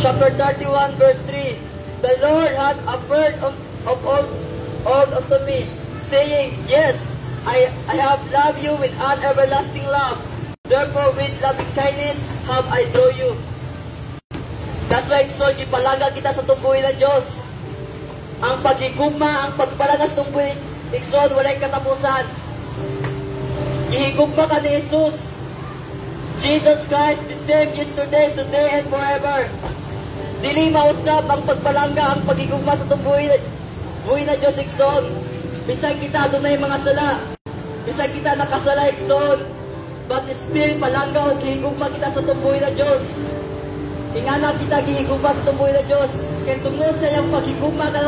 chapter 31, verse 3. The Lord hath affirmed of, of all, all unto me, saying, Yes, I, I have loved you with an everlasting love. Therefore, with loving kindness have I draw you. That's why, so, ipalaga kita sa tumbuhin ng Diyos. Ang pagigugma, ang pagpalaga sa tumbuhin, Ikson, walay katapusan. Ihigugma ka ni Jesus. Jesus Christ, the same yesterday, today, and forever. Dili mausap ang pagpalangga, ang pagigugma sa tumbuhin, buhay na Diyos, Ikson. Bisag kita, doon mga sala. Bisag kita nakasala, Ikson. But still, palangga o gihigugma kita sa tumbuhin na Diyos. Ingana kita gihigugma sa tumbuhin na Diyos. Kaya tungkol sa iyang pagigugma ka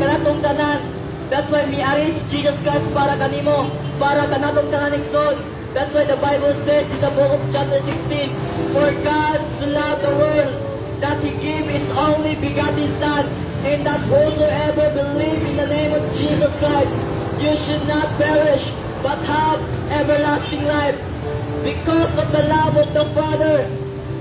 kanatong tanan. That's why ari si Jesus Christ para kanimo, para kanatong tanan Ikson. That's why the Bible says in the book of chapter 16, For God so loved the world that He gave His only begotten Son, and that whosoever believe in the name of Jesus Christ, you should not perish, but have everlasting life. Because of the love of the Father,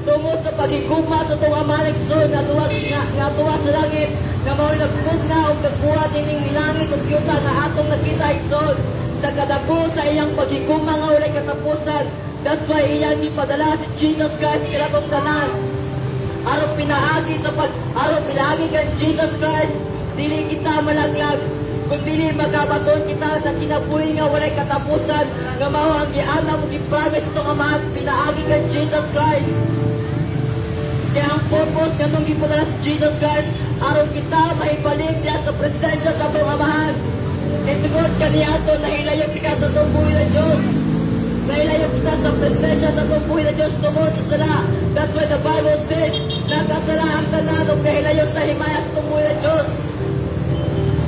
tungo sa pagigugma sa itong amanik son nga tuwa, nga, nga tuwa sa langit, na mao'y nagpugna o nagbuhat ining langit o kyuta nga atong nakita ikson sa kadako sa iyang pagigugma nga ulay katapusan. That's why iyang ipadala si Jesus Christ kinatong tanan. Araw pinaagi sa pag araw pinaagi kan Jesus Christ, dili kita malaglag kung dili magabaton kita sa kinabuhi nga walay katapusan nga mao ang giana mo gi-promise itong amahan pinaagi kan Jesus Christ. Kaya ang purpose nga itong gipadala si Jesus Christ, araw kita maibalik niya sa presensya sa itong amahan. Itugod kaniya ito, nahilayo kita sa itong buhay ng Diyos. Nahilayo kita sa presensya sa itong buhay ng Diyos tungkol sa sala. That's why the Bible says, nakasala ang tananong nahilayo sa himaya sa itong buhay ng Diyos.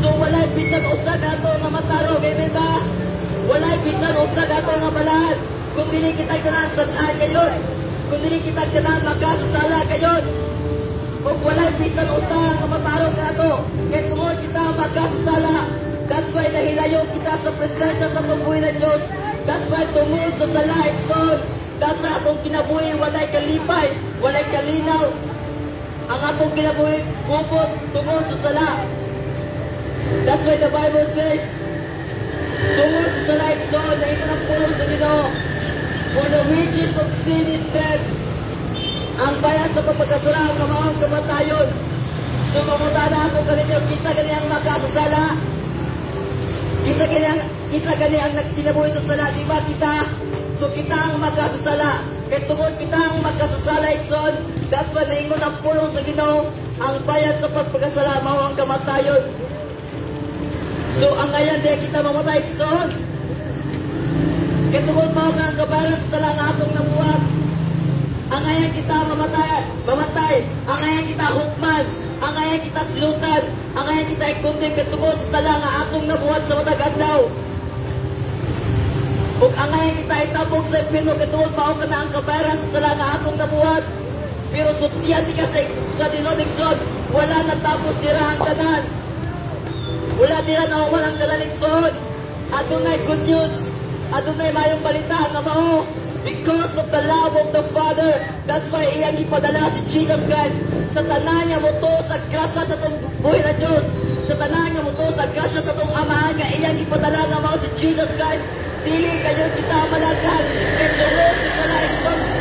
So walay bisan usa dato nga matarong, amen ba? Walay bisan usa dato nga balahan. Kung dili kita ganan sa kayon, kung dili kita ganan magkasasala kayon, kung walay bisan usa nga matarong dato, kaya tungod kita magkasasala, that's why nahilayo kita sa presensya sa tumbuhin ng Diyos. That's why tungod sa sala, son, that's why atong kinabuhi, walay kalipay, walay kalinaw. Ang atong kinabuhi, kupot, tungod sa sala. That's why the Bible says, tungod sa salay son na ito ng pulong sa Ginoo, for the wages of sin is death. Ang bayan sa pagpagkasala, ang kamahang kamatayon. So mamunta na ako kaninyo, kisa gani ang makasasala. Kisa gani ang, kisa gani ang nagtinabuhi sa sala, di ba kita? So kita ang makasasala. Kaya tungod kita ang makasasala, Ikson, that's why naingon ang pulong sa Ginoo, ang bayan sa pagpagkasala, mao ang kamatayon. So, ang ngayon, di kita mamatay, son. Kitungod mo nga ang kabalas sa lang atong nabuhat. Ang ngayon kita mamatay, mamatay. Ang ngayon kita hukman. Ang ngayon kita silutan. Ang ngayon kita ikundin kitungod sa lang atong nabuhat sa matag adlaw. Ug ang ngayon kita itapong sa pino kitungod mao ka na ang kabalas sa lang atong nabuhat. Pero sutiyan di ka sa, dinonic son, wala natapos dira ang tanan. Wala nila na walang dalaligson. Adunay good news. Adunay mayong balita nga mao. Because of the love of the Father, that's why iyang ipadala si Jesus Christ sa tanan niya mo to sa grasya sa itong buhay na Diyos. Sa tanan niya mo to sa grasya sa itong amahan nga iyang ipadala nga mao si Jesus Christ. Dili kayo kita malaglag. And the Lord is the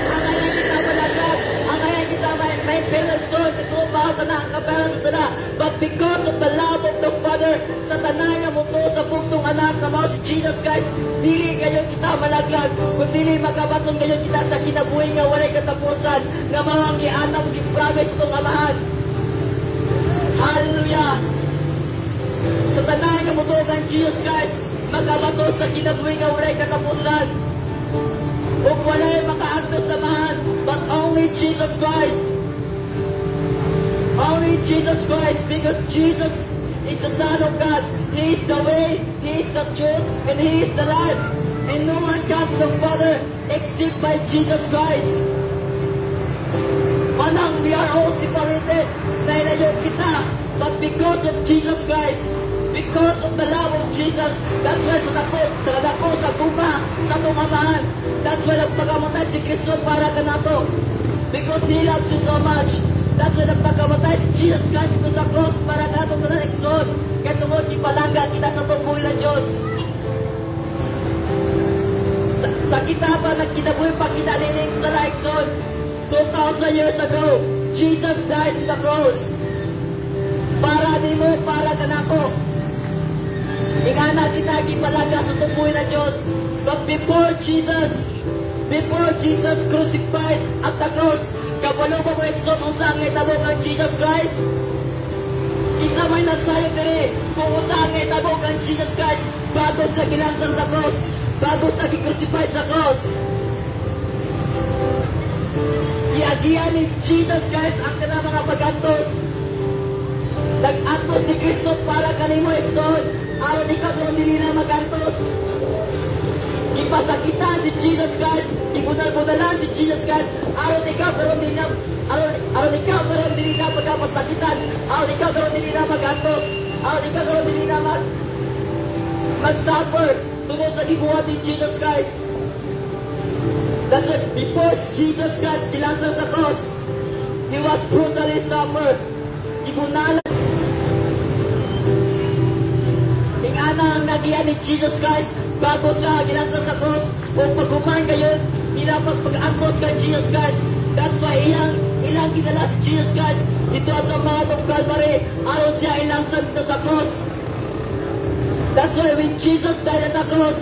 Ang ayaw kita malaglag. Ang ayaw kita may, may penalson. Ito ba ka na ang kapalan sa sana. But because of the love of the Father, sa tanan niya mo to sa puntong anak na mao si Jesus Christ, dili kayo kita malaglag. Kung dili magabatong kayo kita sa kinabuhi nga walay katapusan, nga mao ang ianam gi-promise itong amahan. Hallelujah! Sa tanan niya mo to Jesus Christ, magabato sa kinabuhi nga walay katapusan. Ug walay makaagto sa mahan, but only Jesus Christ. Only Jesus Christ, because Jesus is the Son of God. He is the way, He is the truth, and He is the life. And no one comes to the Father except by Jesus Christ. Manang we are all separated, nailayo kita, but because of Jesus Christ, because of the love of Jesus, that's why sa dako, sa dako, sa guma, sa tumamaan, that's why nagpagamatay si Kristo para ka na to. Because He loves you so much. That's why the Jesus Christ sa cross para katong na eksod. Kaya tungod ipalangga kita sa tumbuhay ng Diyos. Sa, sa kita pa nagkinabuhi pa kinalinig sa Laikson 2,000 years ago, Jesus died on the cross. Para ni mo, para ka na ko. Ingana kita gipalaga sa tumbuhay ng Diyos. But before Jesus, before Jesus crucified at the cross, kabalo pa mo eksod kung saan ngay tabok ang Jesus Christ? Isa may nasayo diri kung saan ngay tabok ang Jesus Christ bago sa ginansang sa cross, bago sa gicrucified sa cross. Giagian ni Jesus Christ ang kanang mga pagantos. Nag-atos si Kristo para kanimo eksod, aron ikaw kung dili na magantos. Ipasakitan si Jesus Christ, ibunal-bunalan si Jesus Christ, aron ikaw karon dili na aron aron ikaw karon dili na pagkapasakitan, aron ikaw karon dili na magantos, aron ikaw karon dili mag mag-suffer tungkol sa gibuhat ni Jesus Christ. That's why before Jesus Christ kilansang sa cross, He was brutally suffered. Ibunalan Nagiyan ni Jesus Christ bago sa ginasa sa cross o pagkuman kayo nila pag-angkos kay Jesus Christ. That's why ilang ilang kinala si Jesus Christ dito sa mga tong Calvary aron siya ilansang dito sa cross. That's why when Jesus died at the cross,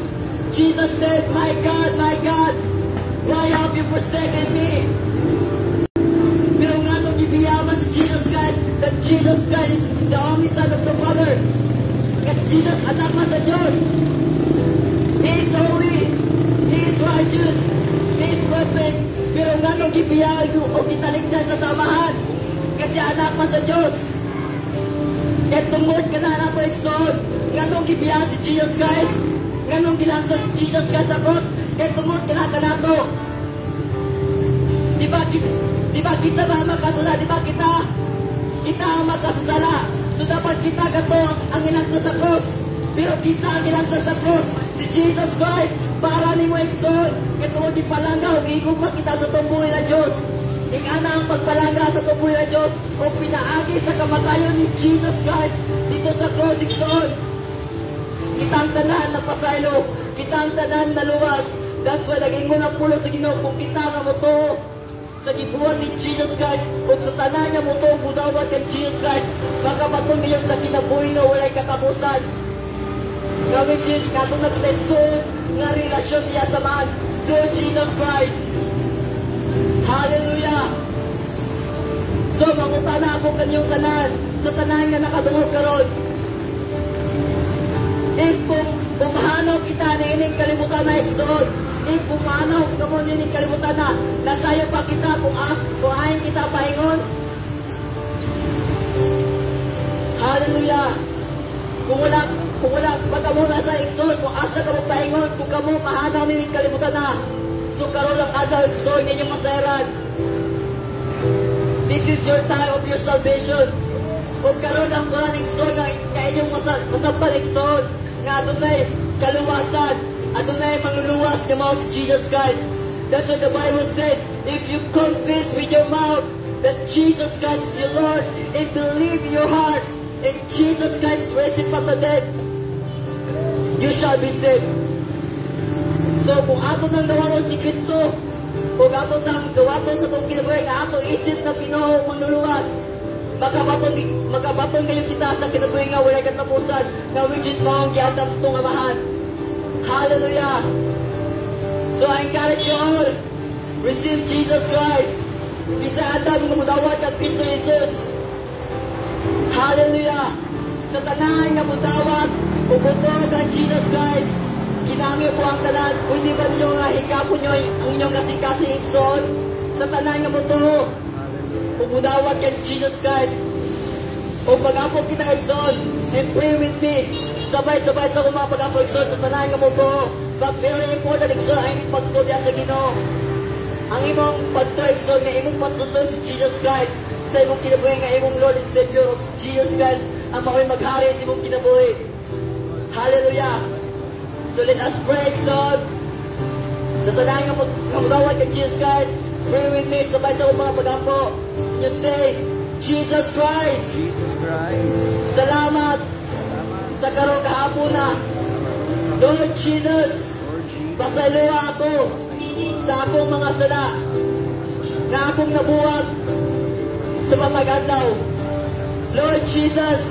Jesus said, My God, my God, why have you forsaken me? Pero nga nung ibiyaman si Jesus Christ, that Jesus Christ is the only Son of the Father. Jesus, anak sa Diyos. He is holy. He is righteous. He is perfect. Pero nga nung ibiyag o kitaligdan sa samahan. Kasi anak man sa Diyos. Kaya tungod ka na na po exod. Nga nung si Jesus Christ. Nga nung gilansa si Jesus Christ sa cross. Kaya tungod ka na ka na to. Di ba, di ba kita ba makasala? Di ba kita? Kita ang makasasala. So dapat kita gato ang ilangsa sa cross. Pero kisa ang ilangsa sa cross. Si Jesus Christ, para ni mo exod. Ito di palangga, higugma kita sa tumbuhin ng Diyos. Ingana ang pagpalangga sa tumbuhin ng Diyos o pinaagi sa kamatayon ni Jesus Christ dito sa cross exod. Kitang tanan na pasaylo, kitang tanan na luwas. That's why naging mo ng pulo sa Ginoo kung kita nga mo to sa gibuhat ni Jesus Christ ug sa tanan mo to budawat kay Jesus Christ baka matong ngayon sa kinabuhi na walay katapusan nga which is katong nagtesod nga relasyon niya sa man through Jesus Christ. Hallelujah! So mangutana ako kanyong tanan sa tanan nga nakadungog karon. If kung pumahanaw kita na ining kalimutan na exod, if pumahanaw ka mo ining kalimutan na, nasayo pa kita kung, ah, kung ahin kita pahingon. Hallelujah! Kung wala, kung wala, pagka mo nasa exod, kung asa ka mo pahingon, kung ka mo mahanaw ining kalimutan na, so karoon lang adal exod, ninyong masayaran. This is your time of your salvation. Kung karoon ang exod, nga, nga inyong masabal exod, nga adunay kaluwasan, adunay manluluwas nga mao si Jesus Christ. That's what the Bible says. If you confess with your mouth that Jesus Christ is your Lord and believe in your heart and Jesus Christ raised him from the dead, you shall be saved. So kung ato nang nawaron si Kristo, kung ato sa gawato sa itong kinabuhay, ato isip na Pinoong manluluwas, makabatong makabatong kayo kita sa kinabuhi nga wala katapusan na which is maong giatam sa itong amahan. Hallelujah! So I encourage you all, receive Jesus Christ. Bisa adam nga mudawat at Kristo Jesus. Hallelujah! Sa tanan nga mudawat, ubutog ang Jesus Christ. Kinami po ang tanan. Kung hindi ba ninyo nga hikapon nyo ang inyong kasing-kasing ikson, sa tanan nga mutuho, Pumudawat kay Jesus Christ. O pag-apo kita Exxon, and pray with me. Sabay-sabay sa mga pag-apo Exxon sa tanan nga ko. But very important Exxon ay pagtulya sa Ginoo. Ang imong pagto Exxon nga imong pagsunod si Jesus Christ sa imong kinabuhi nga imong Lord and Savior of Jesus Christ ang makoy maghari sa imong kinabuhi. Hallelujah. So let us pray Exxon. Sa tanan nga mo dawat kay Jesus Christ, pray with me sabay sa mga pag-apo. You say, Jesus Christ, Jesus Christ. salamat Salamat sa karong kahapon na. Lord Jesus, Lord Jesus. ako Sa akong mga sala na akong nabuwag sa matag adlaw. Lord Jesus,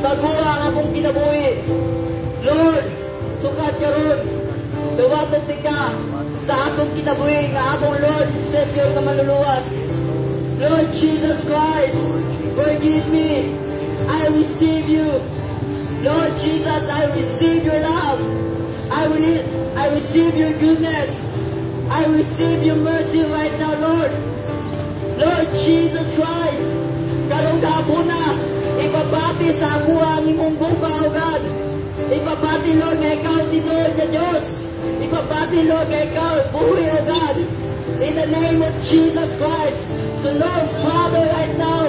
baguha ang akong kinabuhi. Lord, sukat karon, duwatot ka sa akong kinabuhi nga akong Lord, Savior na manluluwas. Lord Jesus Christ, forgive me. I receive you. Lord Jesus, I receive your love. I will, I receive your goodness. I receive your mercy right now, Lord. Lord Jesus Christ, karong gahapon na, ipabati sa ako ang imong buka, God. Ipabati, Lord, nga ikaw tinuod na Diyos. Ipabati, Lord, nga ikaw buhay, O God. In the name of Jesus Christ. So, Lord, Father, right now,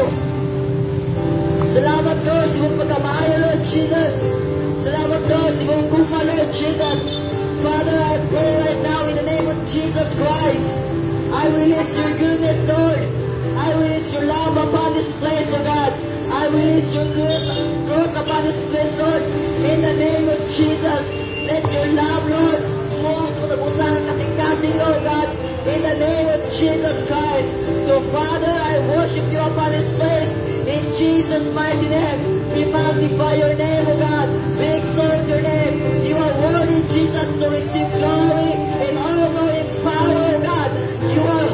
Salamat Lord sa iyong pagkamaayo, Lord Jesus. Salamat Lord sa iyong guma, Lord Jesus. Father, I pray right now in the name of Jesus Christ. I release your goodness, Lord. I release your love upon this place, O God. I release your grace, grace upon this place, Lord. In the name of Jesus, let your love, Lord, move sa katapusan ng kasing-kasing, Lord God. In the name of Jesus Christ. So, Father, I worship you upon this place. In Jesus' mighty name, we magnify your name, O God. We exalt your name. You are worthy, Jesus, to receive glory and honor and power, O God. You are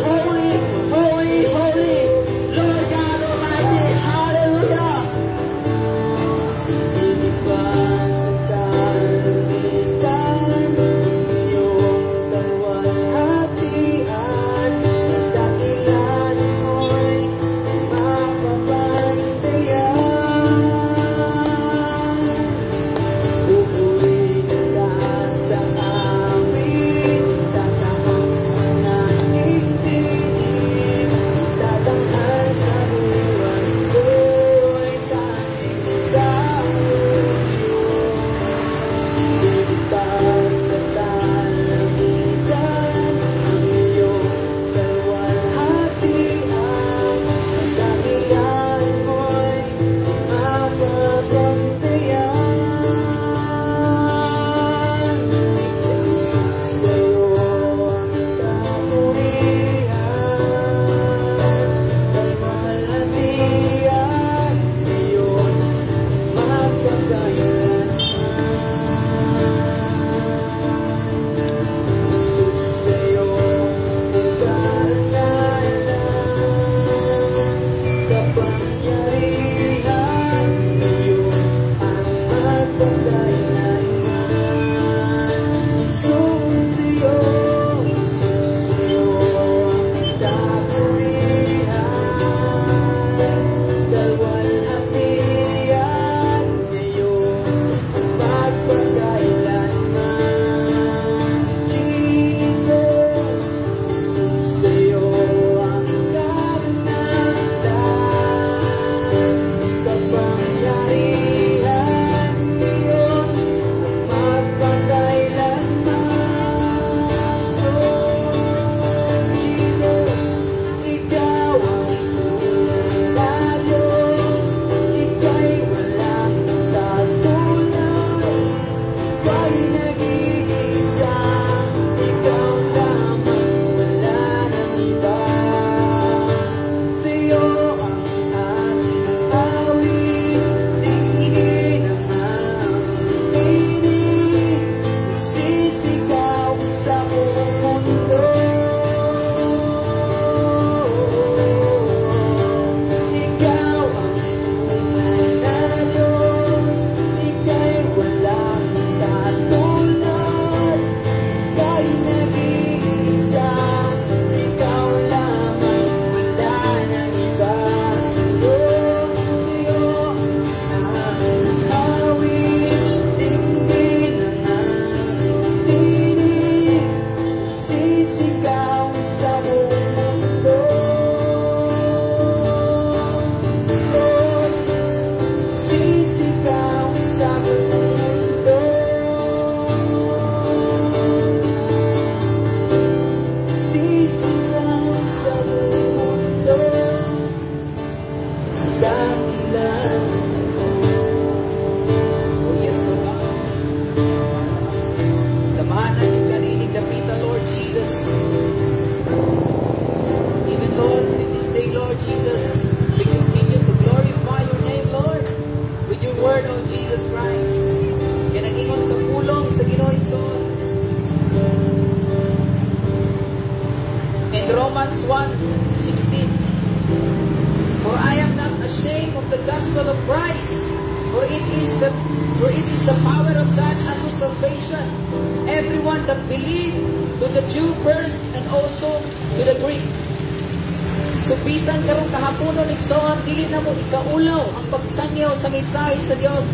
sa mensahe sa Dios.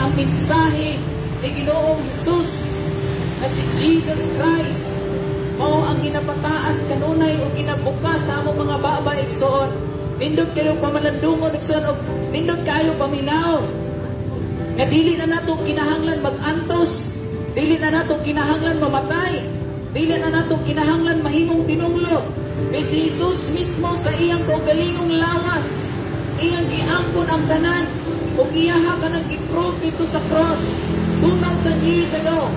Ang mensahe ni Ginoong Hesus na si Jesus Christ mao ang ginapataas kanunay o ginabukas sa among mga baba igsoon. Nindot kayo pamalandungon igsoon o nindot kayo paminaw. Nga dili na natong kinahanglan mag-antos, dili na natong kinahanglan mamatay, dili na natong kinahanglan mahimong tinunglo. Kay si Jesus mismo sa iyang kaugalingong lawas, giangkon ang tanan, o iyaha ka ito sa cross 2,000 years ago.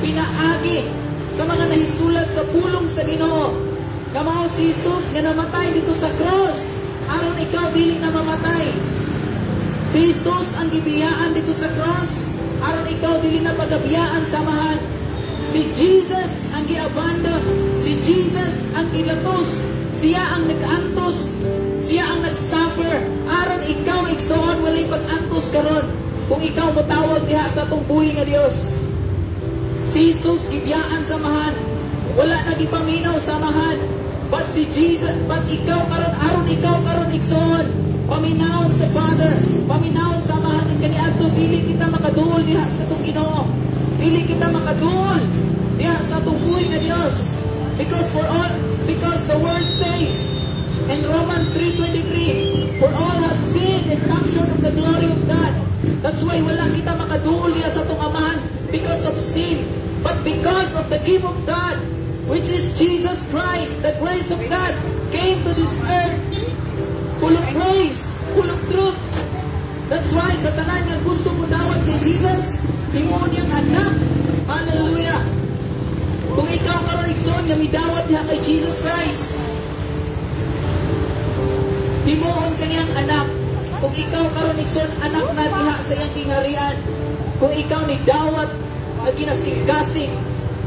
Pinaagi sa mga nahisulat sa pulong sa Ginoo. Kamao si Jesus nga namatay dito sa cross, aron ikaw dili na mamatay. Si Jesus ang gibiyaan dito sa cross, aron ikaw dili na pagabiyaan samahan. Si Jesus ang giabandon, si Jesus ang ilatos, siya ang nag-antos, siya ang nag-suffer, aron ikaw igsoon walay pag-antos karon. Kung ikaw motawag diha sa atong buhi nga Dios. Si Jesus gibiyaan samahan, wala na gipaminaw samahan. But si Jesus, but ikaw karon aron ikaw karon igsoon, paminawon sa Father, paminawon samahan ang kaniadto dili kita makaduol diha sa atong Ginoo. Dili kita makaduol diha sa atong buhi nga Dios. Because for all because the word says in Romans 3.23 For all have sinned and come short of the glory of God. That's why wala kita makaduol diha sa atong amahan because of sin. But because of the gift of God, which is Jesus Christ, the grace of God came to this earth full of grace, full of truth. That's why sa tanan gusto mo dawat kay Jesus, himo niyang anak. Hallelujah. Kung ikaw karon igsoon nga midawat diha kay Jesus Christ, himuon kaniyang anak. Kung ikaw karon igsoon anak na diha sa iyang kingharian, kung ikaw ni dawat nga ginasigasig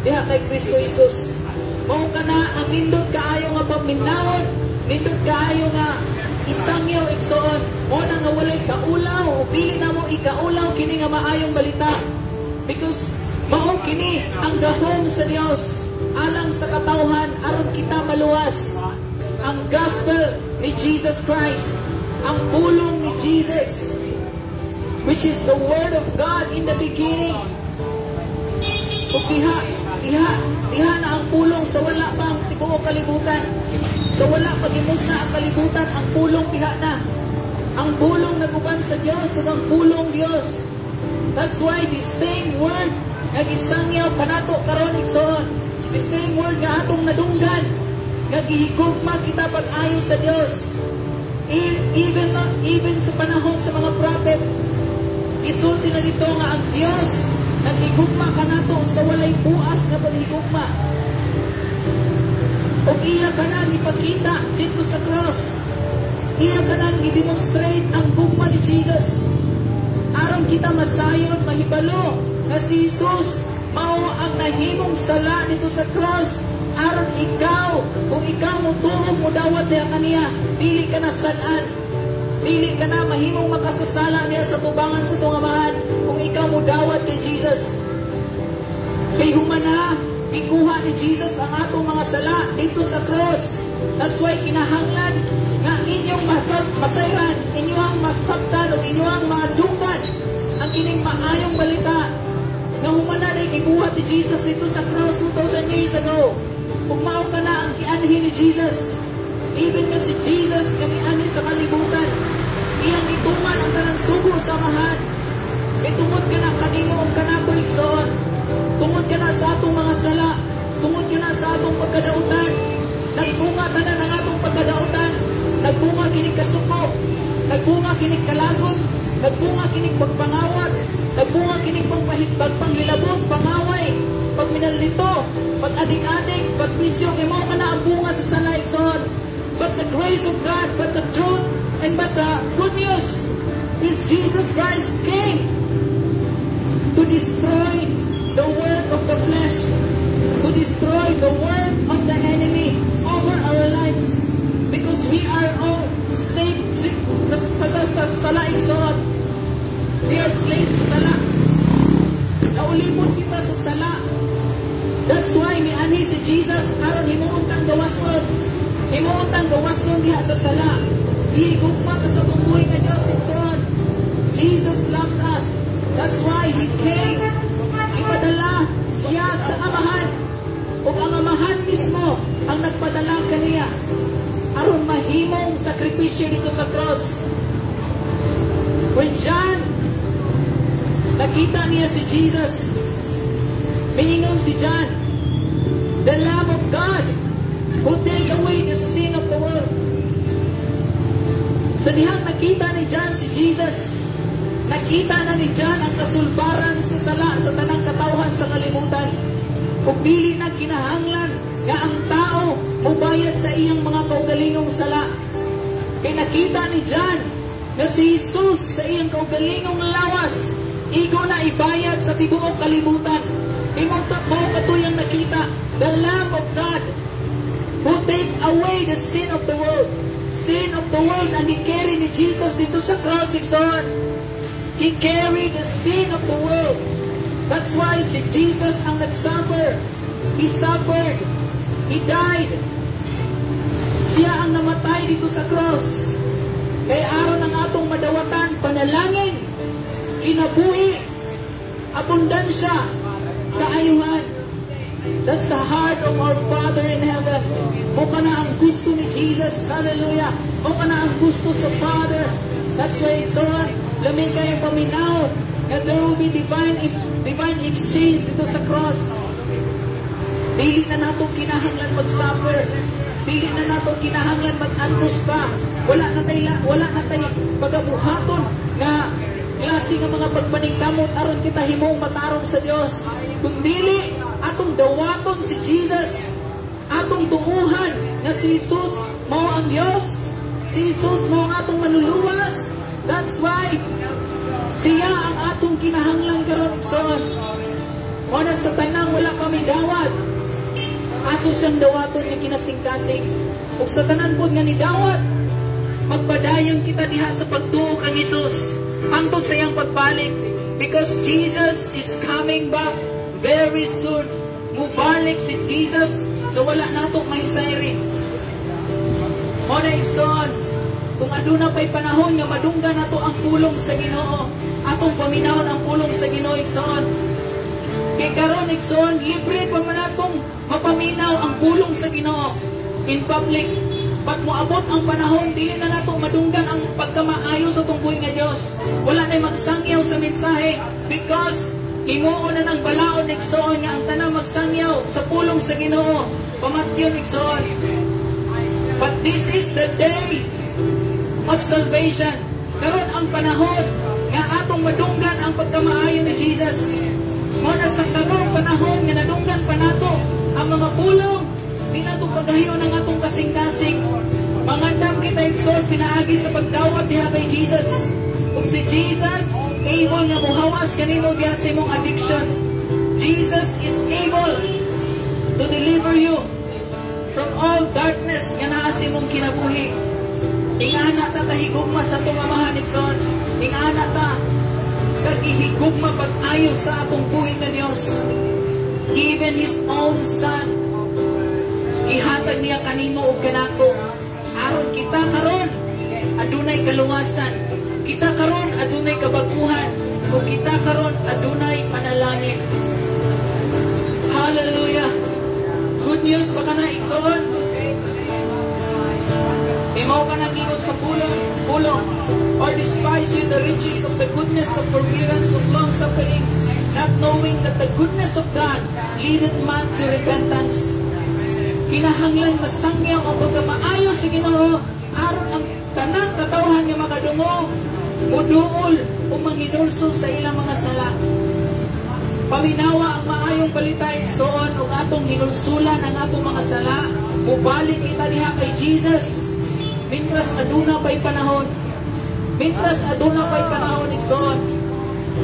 diha kay Kristo Jesus, mao ka na ang nindot kaayo nga paminawon, nindot kaayo nga isangyaw igsoon, mo na nga walay kaulaw, o dili na mo ikaulaw kini nga maayong balita. Because mao kini ang gahom sa Dios alang sa katawhan aron kita maluwas ang gospel ni Jesus Christ, ang pulong ni Jesus, which is the Word of God in the beginning. Kung diha, diha, diha na ang pulong sa wala pa ang tibuok kalibutan. Sa wala pagimog na ang kalibutan, ang pulong diha na. Ang pulong naguban sa Diyos, ug ang pulong Diyos. That's why the same word nga gisangyaw kanato karon igsoon. The same word nga atong nadunggan nga gihigugma kita pag-ayo sa Dios. E- Even even sa panahon sa mga prophet, isulti na dito nga ang Dios naghigugma kanato sa walay buas nga paghigugma. O iya ka na ipakita dito sa cross. Iya ka na i-demonstrate ang gugma ni Jesus. Aron kita masayon, mahibalo na si Jesus mao ang nahimong sala dito sa cross. Aron ikaw kung ikaw mo tuog mo dawat niya kaniya dili ka na sanan dili ka na mahimong makasasala niya sa tubangan sa tungamahan kung ikaw mo dawat kay Jesus kay humana ikuha ni Jesus ang atong mga sala dito sa cross. That's why kinahanglan nga inyong masab masayran inyong masabtan o inyong mga ang ining maayong balita nga humana rin ikuha ni Jesus dito sa cross 2,000 years ago kung mao ka na ang kianhin ni Jesus, even na si Jesus kami ani sa kalibutan, iyang ituman ang tanang sugo sa mahan. Itungod ka na kanimo ang kanakoy soon. Tungod ka na sa atong mga sala. Tungod ka na sa atong pagkadautan. Nagbunga ka na ng atong pagkadautan. Nagbunga kinig kasuko. Nagbunga kinig kalagon. Nagbunga kinig pagpangawat. Nagbunga kinig pagpanghilabot, pangaway, pagminalito, pag-adik-adik, pagpisyo, kay mo ka na ang bunga sa salay son. But the grace of God, but the truth, and but the good news is Jesus Christ came to destroy the work of the flesh, to destroy the work of the enemy over our lives. Because we are all slaves sa, sa, sa, sa, sa They are slaves sa sala. Naulipon kita sa sala. That's why ni Ani si Jesus aron himuuntang gawason. Himuuntang gawason niya sa sala. Iigugma ka sa tumoy nga Diyos Son. Jesus loves us. That's why He came. Ipadala siya sa Amahan. O ang Amahan mismo ang nagpadala kaniya. Aron mahimong sakripisyo dito sa cross. When John nakita niya si Jesus, Miningon si John, the Lamb of God who take away the sin of the world. Sa dihang nakita ni John si Jesus, nakita na ni John ang kasulbaran sa sala sa tanang katawhan sa kalimutan. Ug dili na kinahanglan nga ang tao mubayad sa iyang mga kaugalingong sala. Kay nakita ni John na si Jesus sa iyang kaugalingong lawas, igo na ibayad sa tibuok kalibutan. Imong mo katuyang nakita, the Lamb of God who take away the sin of the world. Sin of the world ang i-carry ni Jesus dito sa cross, Ikson. He carried the sin of the world. That's why si Jesus ang nag-suffer. He suffered. He died. Siya ang namatay dito sa cross. Kaya aron ang atong madawatan, panalangin, kinabuhi, abundansya, kaayuhan. That's the heart of our Father in heaven. O na ang gusto ni Jesus. Hallelujah. O na ang gusto sa Father. That's why, son, lamig kayo paminaw that there will be divine divine exchange dito sa cross. Dili na nato kinahanglan mag-suffer. Dili na nato kinahanglan mag-antos pa. Wala na tayo, wala na tayo pagabuhaton na klase nga mga pagpaningkamot aron kita himong matarong sa Dios. Kung dili atong dawaton si Jesus, atong tunguhan na si Jesus mao ang Dios, si Jesus mao ang atong manluluwas. That's why siya ang atong kinahanglan karon igsoon. O na sa tanang wala kami dawat. Ato siyang dawaton nga kinasing-kasing. Ug sa tanan pod nga ni dawat, magpadayon kita diha sa pagtuo kang Hesus hangtod sa iyang pagbalik because Jesus is coming back very soon. Mubalik si Jesus so wala nato may sayri. Mo na igsoon, kung aduna pa'y panahon nga madunggan nato ang pulong sa Ginoo, atong paminahon ang pulong sa Ginoo igsoon. Kay karon igsoon, libre pa man atong mapaminaw ang pulong sa Ginoo in public. Pag moabot ang panahon, dili na nato madunggan ang pagkamaayo sa tungkoy nga Dios. Wala na magsangyaw sa mensahe because Himuon na ng balaod igsoon nga ang tanang magsangyaw sa pulong sa Ginoo. Pamatyon igsoon. But this is the day of salvation. Karon ang panahon nga atong madunggan ang pagkamaayo ni Jesus. Mo na sa karong panahon nga nadunggan pa nato ang mga pulong di nato pagahiyon ang atong kasing-kasing. Mangandam kita igsoon pinaagi sa pagdawat diha kay Jesus. Ug si Jesus able nga muhawas kanimo diha sa imong addiction. Jesus is able to deliver you from all darkness nga naa sa imong kinabuhi. Ingana ta kahigugma sa atong amahan Nixon. Ingana ta kag ihigugma pag-ayo sa atong buhi nga Dios. Even His own Son, ihatag niya kanimo og kanako. Aron kita karon adunay kaluwasan. Kita karon adunay kabaguhan. O kita karon adunay panalangin. Hallelujah. Good news pa ka na igsoon. Imaw ka nang ingon sa pulong, pulong, or despise you the riches of the goodness of forbearance of long suffering, not knowing that the goodness of God leadeth man to repentance. Kinahanglan masangyaw ang pagkamaayo sa Ginoo aron ang tanang katawhan nga makadungo muduol o manginulso sa ilang mga sala. Paminawa ang maayong balita igsoon ug atong hinulsulan ang atong mga sala. Mubalik kita diha kay Jesus. Mintras aduna pa'y panahon. Mintras aduna pa'y panahon igsoon.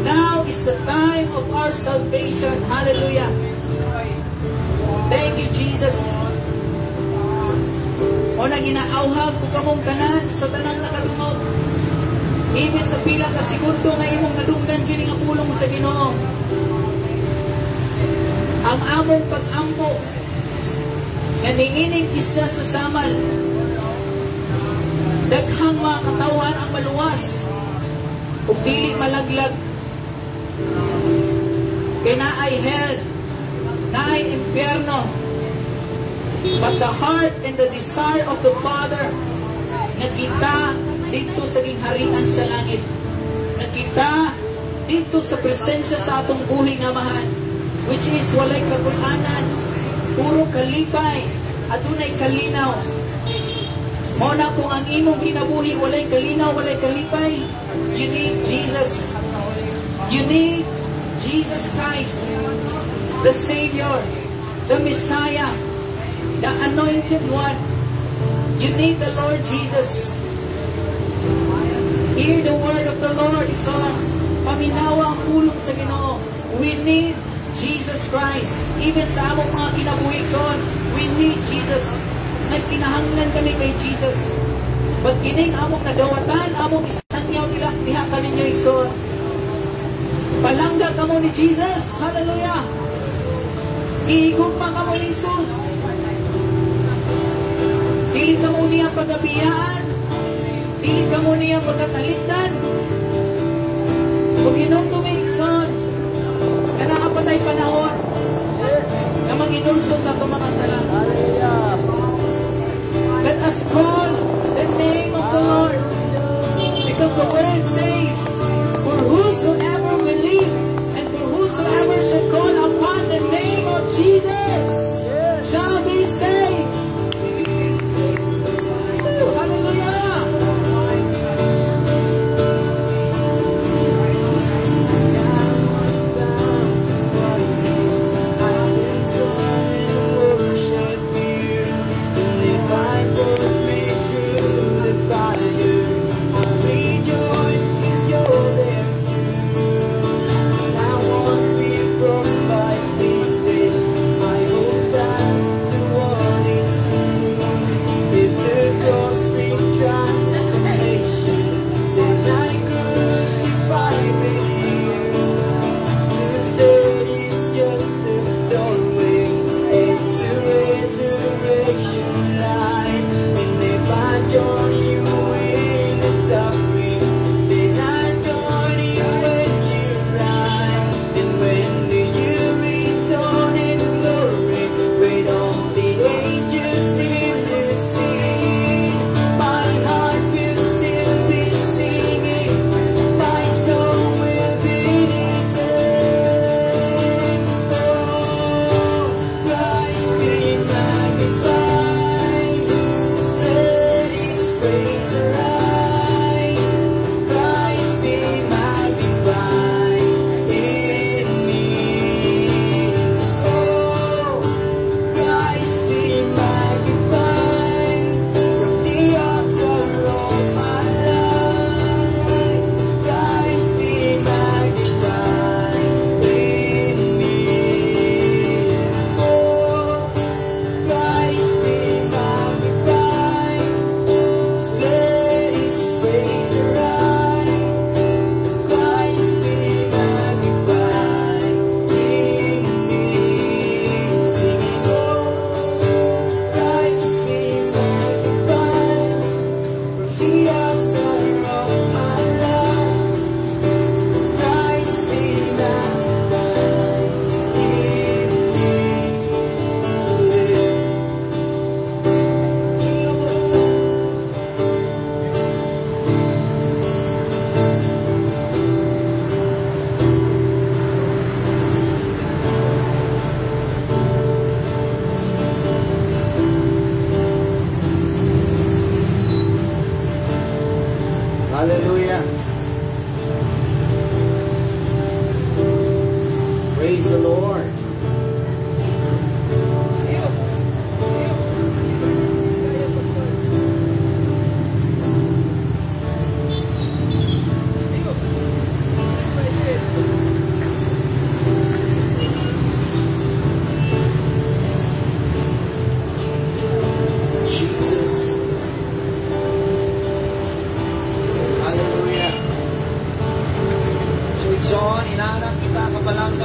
Now is the time of our salvation. Hallelujah. Thank you, Jesus. O na ginaauhag ko kamong tanan sa tanang nakadungog. Even sa pila ka segundo nga imong nadunggan kini nga pulong sa Ginoo. ang among pag-ampo nga niining isla sa samal. Daghang mga katawan ang maluwas. Ug dili malaglag. Kay naay hell naay impyerno but the heart and the desire of the Father nga kita dito sa gingharian sa langit. Nga kita dito sa presensya sa atong buhay nga mahal which is walay kagulanan puro kalipay adunay kalinaw. Mo na kung ang imong ginabuhi walay kalinaw walay kalipay you need Jesus. You need Jesus Christ the Savior the Messiah the anointed one you need the Lord Jesus Hear the word of the Lord. So, paminawa ang pulong sa Ginoo. We need Jesus Christ. Even sa among mga kinabuhi son, we need Jesus. Nagkinahanglan kami kay Jesus. But kining among nagawatan, among isangyaw nila, diha kami niyo ison. Palangga ka mo ni Jesus. Hallelujah. Iigugma ka mo ni Jesus. Dili ka mo niya pagabiyaan. Dili ka mo niya pagkatalikdan. Kung inom tumigson, na nakapatay panahon, na manginulso sa itong mga salamat. Let us call the name of the Lord. Because the word says, For whosoever believe and for whosoever shall call upon the name of Jesus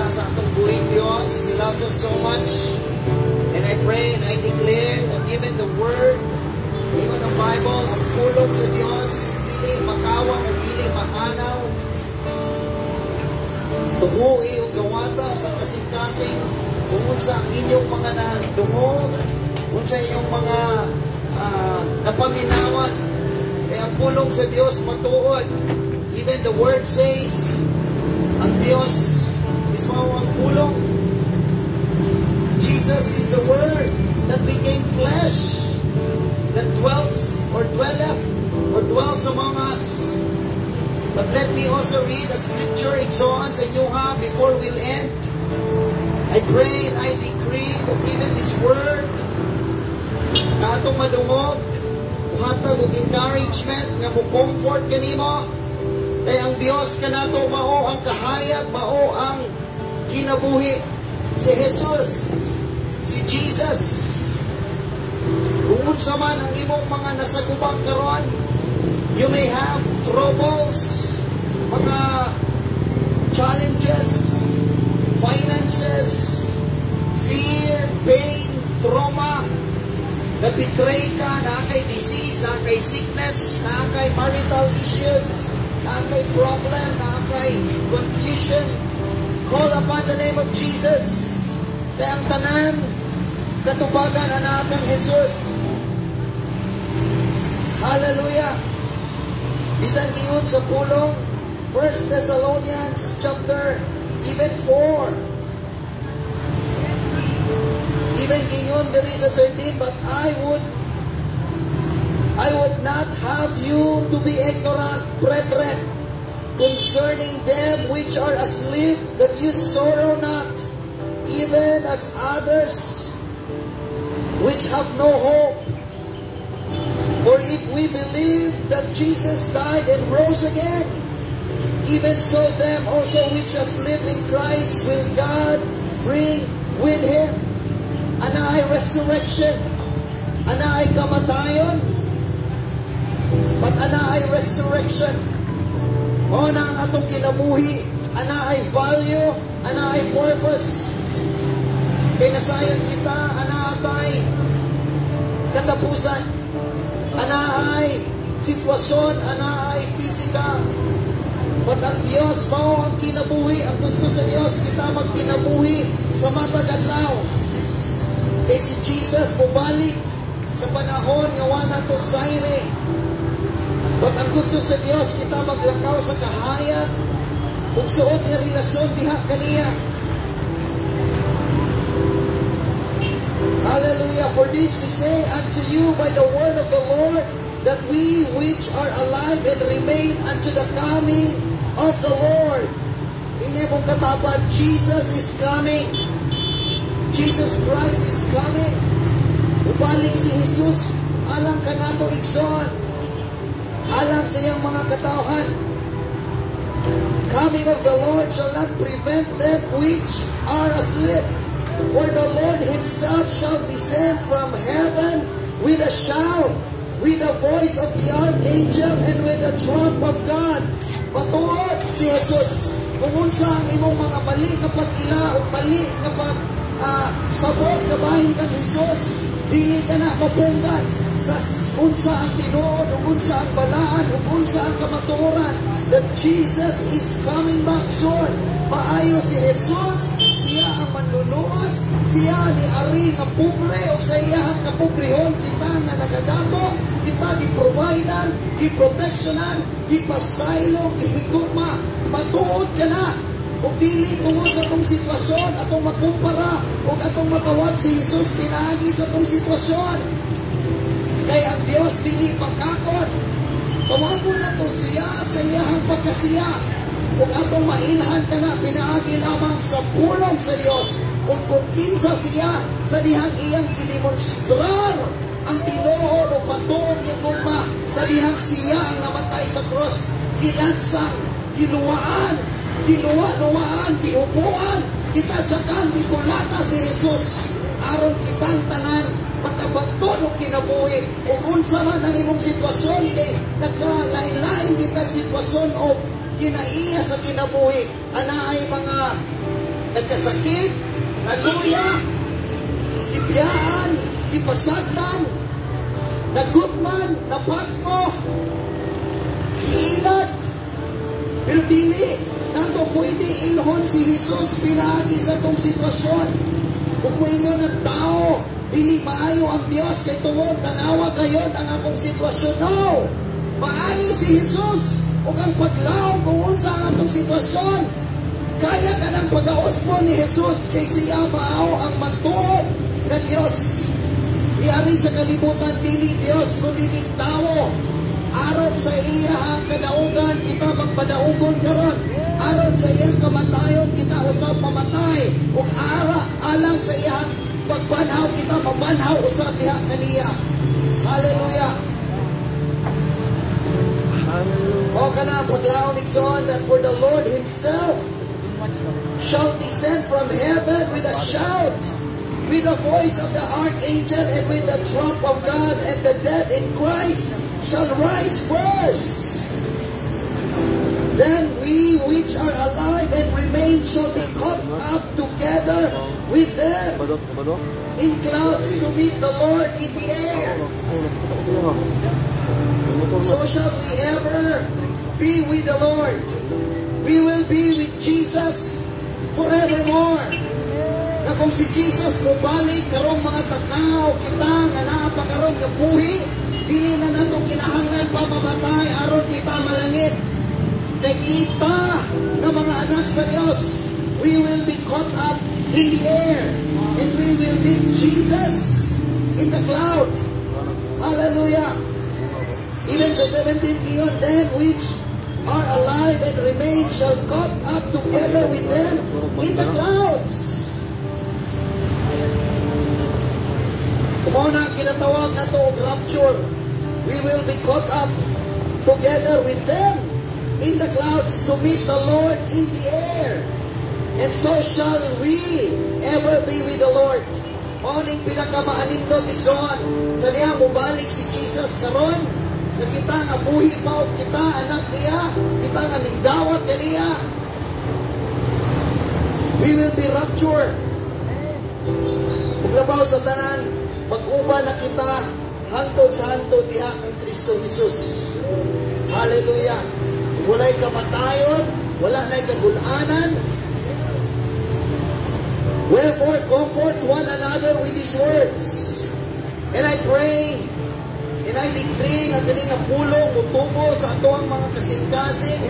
Sa atong buhing Diyos. us. He loves us so much. And I pray and I declare that given the word, even the Bible, ang pulong sa Diyos, dili makawa o dili makanaw, tuhui o gawata sa kasing-kasing kung sa inyong mga nadungog, kung sa inyong mga ah, napaminawan, kaya ang pulong sa Diyos matuod. Even the word says, ang Diyos mismo ang pulong. Jesus is the Word that became flesh, that dwells or dwelleth or dwells among us. But let me also read a scripture exon sa inyo ha before we'll end. I pray and I decree that even this word na atong madungog, hatag og encouragement nga mo comfort kanimo kay ang Dios kanato mao ang kahayag, mao ang kinabuhi si Jesus, si Jesus. Kung unsa man ang imong mga nasagubang karon, you may have troubles, mga challenges, finances, fear, pain, trauma, na-betray ka, na kay disease, na kay sickness, na kay marital issues, na kay problem, na kay confusion, call upon the name of Jesus. Kaya ang tanan, katubagan anak ng Jesus. Hallelujah. Bisan giyon sa pulong, 1 Thessalonians chapter even 4. Even giyon there is a 13, but I would I would not have you to be ignorant, brethren, concerning them which are asleep, that you sorrow not, even as others which have no hope. For if we believe that Jesus died and rose again, even so them also which are asleep in Christ will God bring with him. Anaay resurrection, anaay kamatayon, but anaay resurrection. O na ang atong kinabuhi, ana ay value, ana ay purpose. Kay nasayon kita, ana atay katapusan. Ana ay sitwasyon, ana ay physical. But ang Diyos, mao ang kinabuhi. Ang gusto sa Diyos, kita magkinabuhi sa matagadlaw. Kay si Jesus, bumalik sa panahon nga wala to sayre. But ang gusto sa Diyos, kita maglakaw sa kahayag, kung suot nga relasyon diha kaniya. Hallelujah. For this we say unto you by the word of the Lord, that we which are alive and remain unto the coming of the Lord. Hindi mong katabad, Jesus is coming. Jesus Christ is coming. Ubalik si Jesus, alang ka nato igsoon. Alang sa iyang mga katauhan. Coming of the Lord shall not prevent them which are asleep. For the Lord himself shall descend from heaven with a shout, with the voice of the archangel, and with the trump of God. Matuod si Jesus. Kung unsa ang imong mga mali nga pag-ila o mali nga pag ah, sabot kabahin kang Jesus, dili ka na mapunggan sa unsa ang tinuod, unsa ang balaan, unsa ang kamatuoran that Jesus is coming back soon. Maayo si Jesus, siya ang manluluwas, siya ni Ari nga pobre o sa iyahang kapobrehon, kita nga nagadato, kita gi-providean, gi-protectionan, gi-pasaylong, gihigugma, matuod ka na, o dili tungod sa itong sitwasyon, atong makumpara, o atong matawag si Jesus pinagi sa itong sitwasyon. Kaya ang Diyos dili pagkakot, Tawago na to siya sa iyahang pagkasiya. Kung atong mailhan ka na, pinaagi lamang sa pulong sa Diyos. Kung kung kinsa siya sa dihang iyang kinimonstrar ang tinuod o patuod ng gugma sa dihang siya ang namatay sa cross. Gilansang, giluwaan, giluwa-luwaan, giupuan, kitadyakan, gikulata si Jesus. Aron kitang tanan, makabagton o kinabuhi o unsa man ang imong sitwasyon kay nagkalain-lain kitag sitwasyon o kinaiya sa kinabuhi ana ay mga nagkasakit naluya, gibiyaan, gipasagdan, nagutman, napasmo, giilad, pero dili, nato pwede ilhon si Jesus pinagi sa itong sitwasyon. Kung moingon ng tao, dili maayo ang Dios kay tungod tanawa gayon ang akong sitwasyon. No! Maayo si Jesus ug ang paglaom kung unsa ang atong sitwasyon. Kaya ka ng pag-aos mo ni Jesus kay siya mao ang magtuo na Dios. Iyari sa kalibutan dili Dios kundi tao. Aron sa iya ang kadaugan kita magpadaugon karon. Aron sa iyang kamatayon kita usab mamatay. Ug ara alang sa iyang pagbanhaw kita mabanhaw usab diha kaniya. Hallelujah. O kana paglaom igsoon that for the Lord himself shall descend from heaven with a shout, with the voice of the archangel, and with the trump of God, and the dead in Christ shall rise first. Then we which are alive and remain shall be caught up together with them in clouds to meet the Lord in the air. So shall we ever be with the Lord. We will be with Jesus forevermore. Na kung si Jesus mubalik karong mga tagnaw kita nga naa pa karon nga buhi, dili na natong kinahanglan pa mamatay aron kita malangit. Kay kita nga mga anak sa Dios, we will be caught up in the air and we will meet Jesus in the cloud. Hallelujah. Even sa 17 iyon, then which are alive and remain shall caught up together with them in the clouds. Kumao na kinatawag na to rapture. We will be caught up together with them in the clouds to meet the Lord in the air. And so shall we ever be with the Lord. Morning pinakamaanindot igsoon. Sa niya mubalik si Jesus karon na kita nga buhi pa kita anak niya, kita nga nigdawat kaniya. We will be raptured. Paglabaw sa tanan, mag-uba na kita hantod sa hantod diha ang Kristo Jesus. Hallelujah. Wala'y kamatayon, wala na'y kagulanan. Wherefore, comfort one another with these words. And I pray And I decree nga kini nga pulong mutubo sa ato ang mga kasing-kasing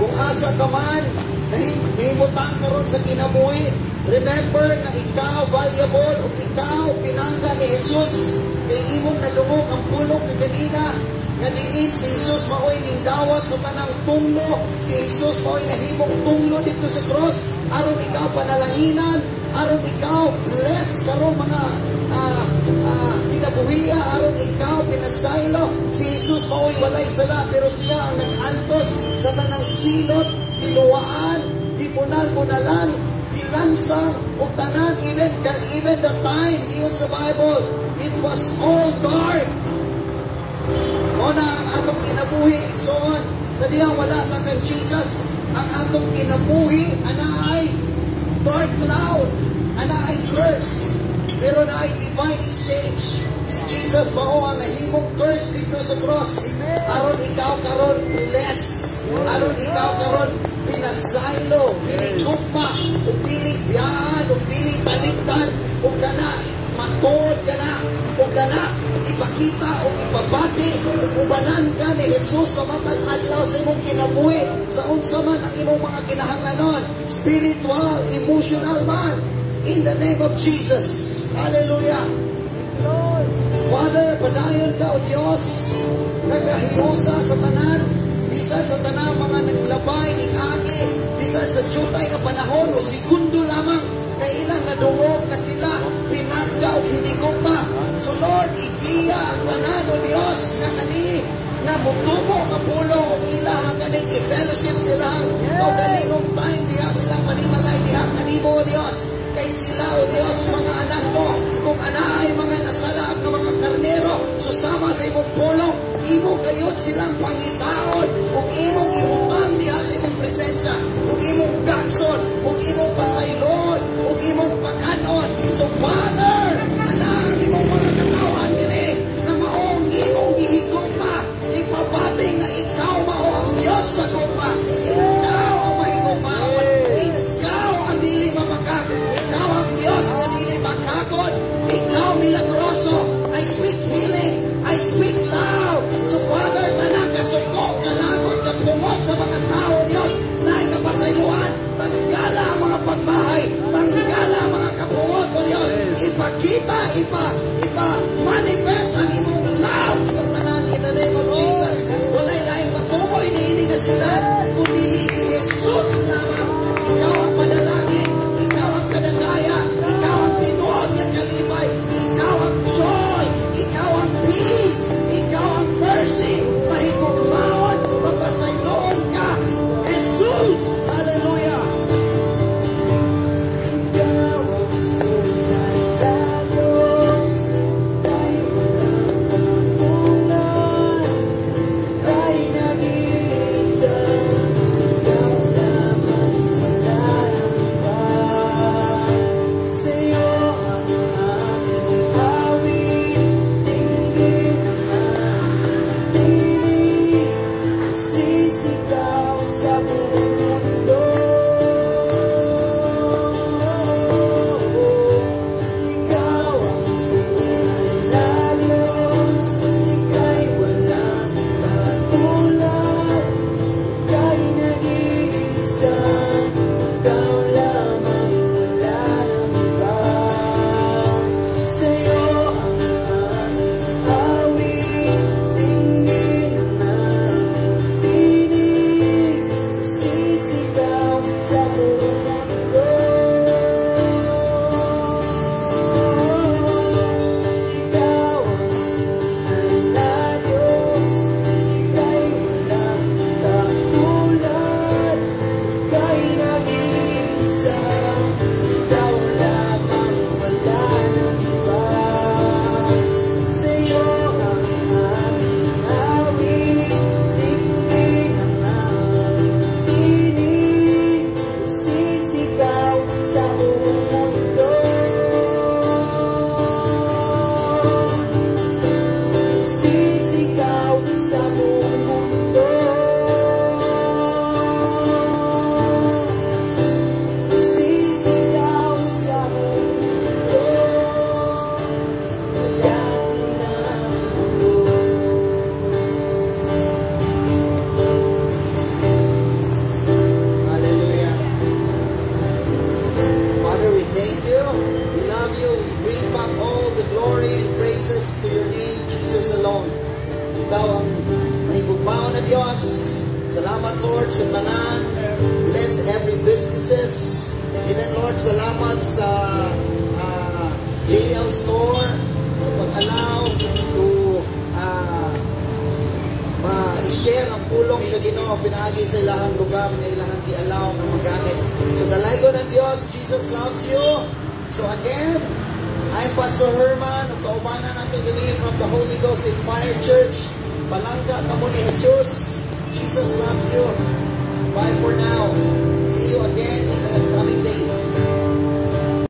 kung asa ka man nahimutang karon sa kinabuhi remember nga ikaw valuable ug ikaw pinangga ni Jesus kay imong nalungog ang pulong ni kanina nga diin si Jesus maoy ning dawat sa tanang tunglo si Jesus maoy nahimong tunglo dito sa cross. Aron ikaw panalanginan aron ikaw bless karon mga uh, uh, kinabuhiya aron ikaw pinasaylo. Si Jesus maoy walay sala pero siya ang nag-antos sa tanang silot kiluwaan gipunan punalan gilansang ug tanan even even the time iyon sa Bible it was all dark o na ang atong kinabuhi igsoon sa diya wala ta kang Jesus. Ang atong kinabuhi ana ay dark cloud ana ay curse. Pero na ay divine exchange. Si Jesus mao ang nahimong curse dito sa cross. Aron ikaw karon bless. Aron ikaw karon pinasaylo pinigugma ug dili biyaan ug dili talikdan. Ug kana matod ka na o ka na ipakita o ipabati o ubanan ka ni Jesus sa matag adlaw sa imong kinabuhi sa unsa man ang imong mga kinahanglanon spiritual emotional man. In the name of Jesus. Hallelujah. Father, padayon ka o Diyos, nagahiusa sa tanan, bisan sa tanan mga naglabay ning agi, bisan sa jutay nga panahon o segundo lamang na ilang nadungog na sila, pinagda o hinigugma. So Sunod, ikiya ang manano Dios nga kani nga mutubo nga pulo o ila kani i-fellowship sila. O galingong time diha silang manimalay diha kanimo o Dios kay sila o Dios mga anak mo. Kung anaay mga nasala at mga karnero susama sa imong pulong imo gayod silang pangitaon. Ug imong ibutang diha sa imong presensya. Ug imong gakson ug imong pasaylon ug imong pakanon so Father ipa, ipa manifest ang imong love sa tanan in the name of Jesus. Walay lain matukoy ni ini nga